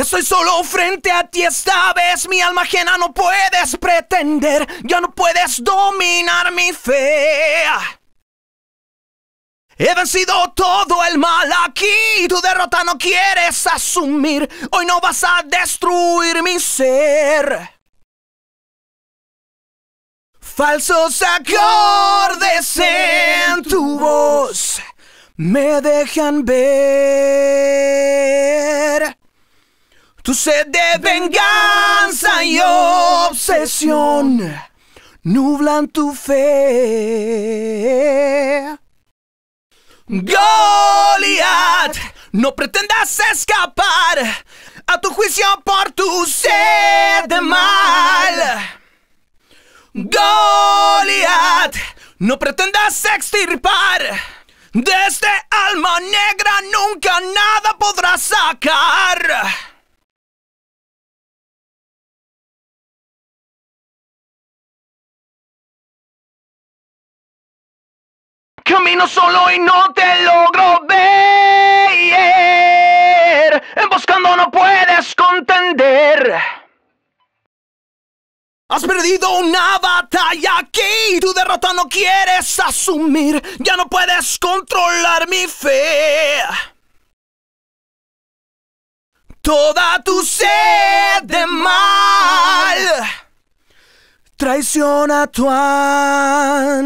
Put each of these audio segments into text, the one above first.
Estoy solo frente a ti esta vez, mi alma ajena no puedes pretender, ya no puedes dominar mi fe. He vencido todo el mal aquí, tu derrota no quieres asumir, hoy no vas a destruir mi ser. Falsos acordes en tu voz me dejan ver tu sed de venganza y obsesión nublan tu fe. Goliat, no pretendas escapar a tu juicio por tu sed de mal. Goliat, no pretendas extirpar. De este alma negra nunca nada podrás sacar. Camino solo y no te logro ver. Emboscando no puedes contender. Has perdido una batalla aquí, tu derrota no quieres asumir, ya no puedes controlar mi fe. Toda tu sed de mal traiciona tu ansiedad,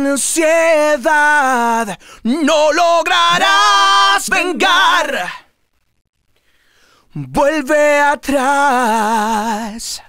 no lograrás vengar. Vuelve atrás.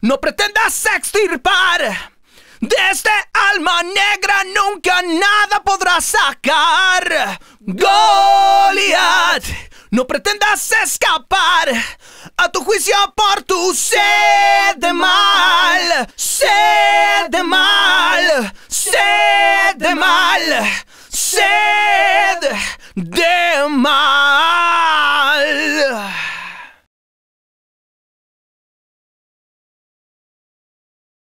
No pretendas extirpar. De este alma negra nunca nada podrás sacar. Goliat, no pretendas escapar a tu juicio por tu sed de mal. Sed de mal. Sed de mal. Sed de mal.